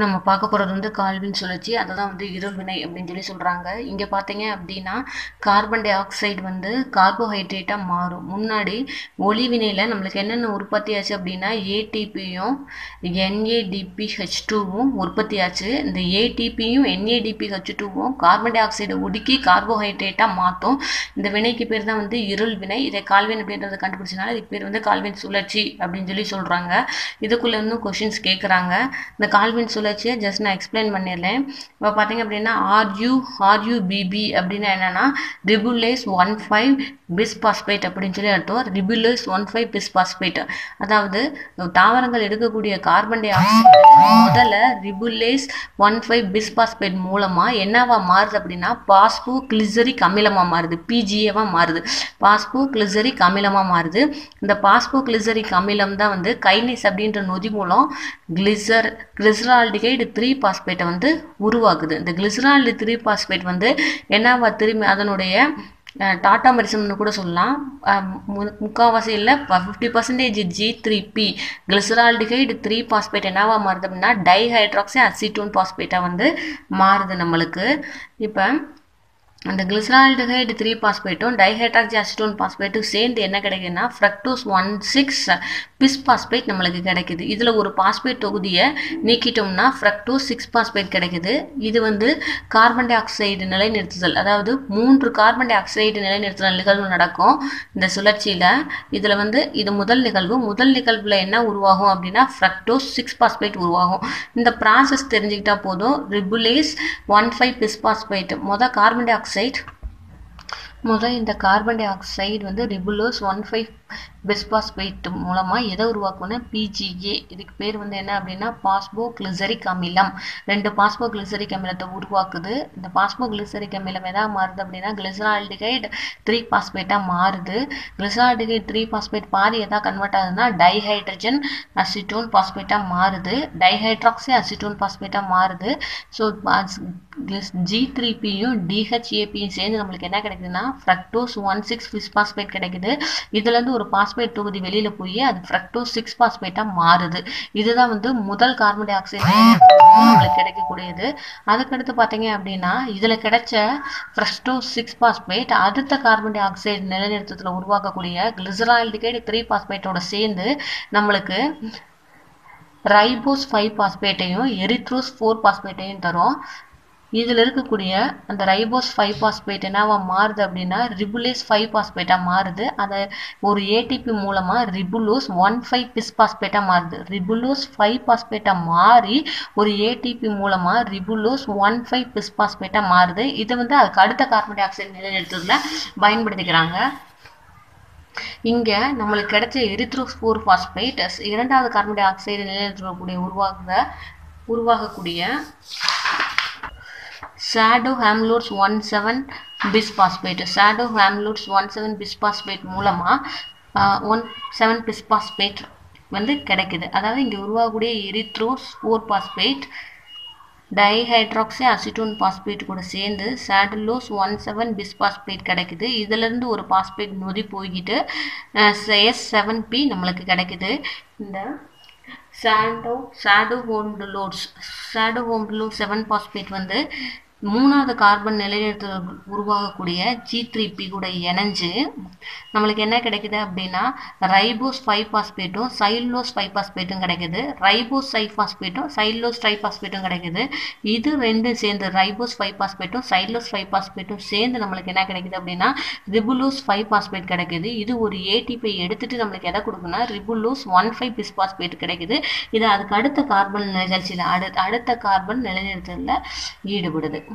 நம்ம பார்க்க போகிறது வந்து கால்வின் சுழற்சி அதை தான் வந்து இருவினை அப்படின்னு சொல்லி சொல்கிறாங்க இங்கே பார்த்தீங்க அப்படின்னா கார்பன் டை ஆக்சைடு வந்து கார்போஹைட்ரேட்டாக மாறும். முன்னாடி ஒளிவினையில் நம்மளுக்கு என்னென்ன உற்பத்தி ஆச்சு அப்படின்னா ஏடிபியும் என்ஏடிபி ஹெச் டூவும் உற்பத்தி ஆச்சு. இந்த ஏடிபியும் என்ஏடிபிஹெச் டூவும் கார்பன் டை ஆக்சைடை ஒடுக்கி கார்போஹைட்ரேட்டாக மாற்றும் இந்த வினைக்கு பேர் தான் வந்து இருள் வினை. இதை கால்வின் அப்படின்றத கண்டுபிடிச்சனால இதுக்கு பேர் வந்து கால்வின் சுழற்சி அப்படின்னு சொல்லி சொல்கிறாங்க இதுக்குள்ளே இன்னும் கொஷின்ஸ் கேட்குறாங்க இந்த கால்வின் சுழற்சியை ஜஸ்ட் நான் எக்ஸ்பிளைன் பண்ணிடுறேன். இப்போ பார்த்தீங்க அப்படின்னா ஆர்யூ ஆர்யூபிபி அப்படின்னா என்னென்னா ரிபுலேஸ் ஒன் ஃபைவ் பிஸ்பாஸ்பேட் அப்படின்னு சொல்லி அர்த்தம். ரிபுலேஸ் ஒன் ஃபைவ் பிஸ்பாஸ்பேட் அதாவது தாவரங்கள் எடுக்கக்கூடிய கார்பன் டை ஆக்சைடு முதல்ல ரிபுலேஸ் ஒன் ஃபைவ் பிஸ்பாஸ்பேட் மூலமாக என்னவா மாறுது அப்படின்னா பாஸ்போ கிளிசரிக் அமிலமாக மாறுது பிஜிஏவாக மாறுது. பாஸ்போ கிளிசரிக் அமிலமாக மாறுது. இந்த பாஸ்போ கிளிசரிக் அமிலம் தான் வந்து கைனிஸ் அப்படின்ற நொதி மூலம் கிளிசர் கிளிசரால்டிகைடு த்ரீ பாஸ்பேட்டை வந்து உருவாக்குது இந்த கிளிசரால்டி த்ரீ பாஸ்பேட் வந்து என்னவா திரும்பி அதனுடைய டாட்டா மெரிசம்னு கூட சொல்லலாம். முக்கால்வாசி இல்லை fifty percentage G three P glyceraldehyde three phosphate என்னவா மாறுது அப்படின்னா டைஹைட்ராக்சி அசிட்டோன் பாஸ்பேட்டாக வந்து மாறுது நம்மளுக்கு. இப்போ அந்த கிளிசனால்டிஹைடு த்ரீ பாஸ்பேட்டும் டைஹைட்ராக்சி அசிட்டோன் பாஸ்பேட்டும் சேர்ந்து என்ன கிடைக்குதுன்னா fructose one six bis phosphate நம்மளுக்கு கிடைக்குது. இதில் ஒரு பாஸ்பேட் தொகுதியை நீக்கிட்டோம்னா ஃப்ரக்டோஸ் சிக்ஸ் பாஸ்பேட் கிடைக்குது. இது வந்து கார்பன் டை ஆக்சைடு நிலைநிறுத்துதல். அதாவது மூன்று கார்பன் டை ஆக்சைடு நிலைநிறுத்துதல் நிகழ்வு நடக்கும் இந்த சுழற்சியில். இதில் வந்து இது முதல் நிகழ்வு. முதல் நிகழ்வில் என்ன உருவாகும் அப்படின்னா ஃப்ரக்டோஸ் சிக்ஸ் பாஸ்பேட் உருவாகும். இந்த ப்ராசஸ் தெரிஞ்சுக்கிட்டா போதும். Ribulose one five bis phosphate மொதல் கார்பன் டை ஆக்சைடு முதல் இந்த கார்பன் டை ஆக்சைடு வந்து ரிபுலோஸ் ஒன் ஃபைவ் பெஸ்பாஸ்பேட் மூலமாக எதை உருவாக்கும்னா பிஜிஏ இதுக்கு பேர் வந்து என்ன அப்படின்னா பாஸ்போ கிளிசரிக் அமிலம் ரெண்டு பாஸ்போ கிளிசரிக் அமிலத்தை உருவாக்குது. இந்த பாஸ்போ கிளிசரிக் அமிலம் எதாவது மாறுது அப்படின்னா கிளிசரால்டிகைடு த்ரீ பாஸ்பேட்டாக மாறுது. கிளிசரால்டிகைடு த்ரீ பாஸ்பேட் பாதி எதாவது கன்வெர்ட் ஆகுதுன்னா டைஹைட்ரஜன் அசிட்டோன் பாஸ்பேட்டாக மாறுது. டைஹைட்ராக்சி அசிட்டோன் பாஸ்பேட்டாக மாறுது. ஸோ ஜி த்ரீ பியும் டிஹெச்ஏபியும் சேர்ந்து நம்மளுக்கு என்ன கிடைக்குதுன்னா fructose one six bis phosphate கிடைக்குது இதுலேருந்து ஒரு பாஸ்பேட் தொகுதி வெளியில் போய் அது ஃப்ரக்டோஸ் சிக்ஸ் பாஸ்பேட்டா மாறுது. இதுதான் வந்து முதல் கார்பன் டை ஆக்சைடு நம்மளுக்கு கிடைக்கக்கூடியது. அதுக்கடுத்து பார்த்தீங்க அப்படின்னா இதில் கிடைச்ச ஃப்ரக்டோஸ் சிக்ஸ் பாஸ்பேட் அடுத்த கார்பன் டை ஆக்சைடு நிலைநிறுத்தத்தில் உருவாக்கக்கூடிய கிளிசரால்டிகைடு த்ரீ பாஸ்பேட்டோட சேர்ந்து நம்மளுக்கு ரைபோஸ் ஃபைவ் பாஸ்பேட்டையும் எரித்ரோஸ் ஃபோர் பாஸ்பேட்டையும் தரும். இதில் இருக்கக்கூடிய அந்த ரைபோஸ் ஃபைவ் பாஸ்பேட் என்னவா மாறுது அப்படின்னா ரிபுலேஸ் ஃபைவ் பாஸ்பேட்டாக மாறுது. அதை ஒரு ஏடிபி மூலமாக ரிபுலோஸ் ஒன் ஃபைவ் பிஸ் பாஸ்பேட்டாக மாறுது. ரிபுலோஸ் ஃபைவ் பாஸ்பேட்டாக மாறி ஒரு ஏடிபி மூலமாக ரிபுலோஸ் ஒன் ஃபைவ் பிஸ் பாஸ்பேட்டாக மாறுது. இதை வந்து அதுக்கு அடுத்த கார்பன் டை ஆக்சைடு நிலைநிறுத்தத்தில் பயன்படுத்திக்கிறாங்க. இங்கே நம்மளுக்கு கிடைச்ச எரித்ரோஸ்போர் பாஸ்பேட் இரண்டாவது கார்பன் டை ஆக்சைடு நிலைநிறுத்தக்கூடிய உருவாக உருவாகக்கூடிய sedoheptulose one seven bisphosphate sedoheptulose one seven bisphosphate மூலமாக ஒன் செவன் பிஸ்பாஸ்பேட் வந்து கிடைக்குது. அதாவது இங்கே உருவாகக்கூடிய erythrose four phosphate dihydroxyacetone phosphate கூட சேர்ந்து சாடலோஸ் ஒன் செவன் பிஸ்பாஸ்பேட் கிடைக்குது. இதிலிருந்து ஒரு பாஸ்பேட் நொதி போய்கிட்டு எஸ் செவன் பி நம்மளுக்கு கிடைக்குது. இந்த சாண்டோ sedoheptulose sedoheptulose seven phosphate வந்து மூணாவது கார்பன் நிலைநிறுத்தல் உருவாகக்கூடிய ஜி த்ரீ பி கூட இணைஞ்சு நம்மளுக்கு என்ன கிடைக்குது அப்படின்னா ரைபோஸ் ஃபைவ் பாஸ்பேட்டும் சைல்லோஸ் ஃபைவ் பாஸ்பேட்டும் கிடைக்குது. ரைபோஸ் ஃபைவ் பாஸ்பேட்டும் சைல்லோஸ் ட்ரை பாஸ்பேட்டும் கிடைக்குது. இது ரெண்டும் சேர்ந்து ரைபோஸ் ஃபைவ் பாஸ்பேட்டும் சைல்லோஸ் ஃபைவ் பாஸ்பேட்டும் சேர்ந்து நம்மளுக்கு என்ன கிடைக்குது அப்படின்னா ரிபுலோஸ் ஃபைவ் பாஸ்பேட் கிடைக்குது. இது ஒரு ஏடிபி எடுத்துட்டு நம்மளுக்கு எதை கொடுக்குன்னா ribulose one five bis phosphate கிடைக்குது. இது அதுக்கு அடுத்த கார்பன் நிகழ்ச்சியில் அடு அடுத்த கார்பன் நிலைநிறுத்தலில் ஈடுபடுது.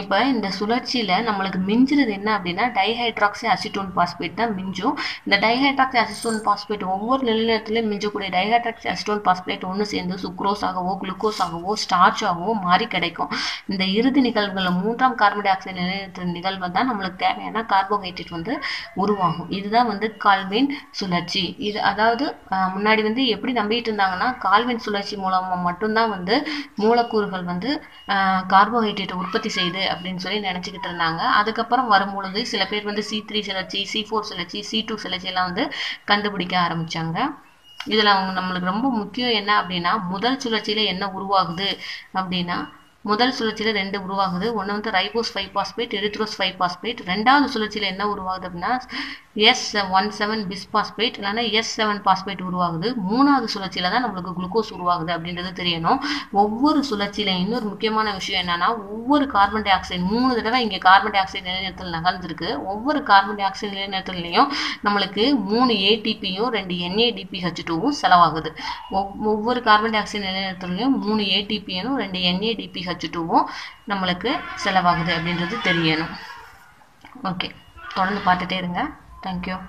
இப்போ இந்த சுழற்சியில் நம்மளுக்கு மிஞ்சுறது என்ன அப்படின்னா டைஹைட்ராக்சி அசிட்டோன் பாஸ்பேட் தான் மிஞ்சும். இந்த டைஹைட்ராக்சி அசிட்டோன் பாஸ்பேட் ஒவ்வொரு நிலைநிலத்திலையும் மிஞ்சக்கூடிய டைஹைட்ராக்சி அசிட்டோன் பாஸ்பேட் ஒன்று சேர்ந்து சுக்ரோஸ் ஆகவோ குளுக்கோஸ் ஆகவோ ஸ்டார்ச் ஆகவோ மாறி கிடைக்கும். இந்த இறுதி நிகழ்வுகளில் மூன்றாம் கார்பன் டை ஆக்சைடு நிலைநிறுத்த நிகழ்வு தான் நம்மளுக்கு தேவையான கார்போஹைட்ரேட் வந்து உருவாகும். இதுதான் வந்து கால்வின் சுழற்சி. இது அதாவது முன்னாடி வந்து எப்படி நம்பிட்டு இருந்தாங்கன்னா கால்வின் சுழற்சி மூலமாக மட்டும்தான் வந்து மூலக்கூறுகள் வந்து கார்போஹைட்ரேட்டை உற்பத்தி செய்யுது அப்படின்னு சொல்லி நினச்சிக்கிட்டு இருந்தாங்க. அதுக்கப்புறம் வரும்பொழுது சில பேர் வந்து சி த்ரீ சுழற்சி சி ஃபோர் சுழற்சி சி டூ சுழற்சி எல்லாம் வந்து கண்டுபிடிக்க ஆரம்பிச்சாங்க. இதில் அவங்க நம்மளுக்கு ரொம்ப முக்கியம் என்ன அப்படின்னா முதல் சுழற்சியில் என்ன உருவாகுது அப்படின்னா முதல் சுழற்சியில் ரெண்டு உருவாகுது. ஒன்று வந்து ribose five phosphate erythrose five phosphate ரெண்டாவது சுழற்சியில் என்ன உருவாகுது அப்படின்னா S one seven bis phosphate இல்லைன்னா எஸ் செவன் பாஸ்பேட் உருவாகுது. மூணாவது சுழற்சியில் தான் நம்மளுக்கு குளுக்கோஸ் உருவாகுது அப்படின்றது தெரியணும். ஒவ்வொரு சுழற்சியில் இன்னொரு முக்கியமான விஷயம் என்னன்னா ஒவ்வொரு கார்பன் டை ஆக்சைடு மூணு தடவை இங்கே கார்பன் டை ஆக்சைடு நிலைநிறுத்தல் நகர்ந்துருக்கு. ஒவ்வொரு கார்பன் டை ஆக்சைடு நிலைநிறுத்தலையும் நம்மளுக்கு மூணு ஏடிபியும் ரெண்டு என்ஏடிபிஹெச் டூவும் செலவாகுது. ஒவ்வொரு கார்பன் டை ஆக்சைடு நிலைநிறுத்தலையும் மூணு ஏடிபியும் ரெண்டு என்ஏடிபிஹெச் டூவும் நம்மளுக்கு செலவாகுது அப்படின்றது தெரியணும். ஓகே தொடர்ந்து பார்த்துட்டே இருங்க. தேங்க்யூ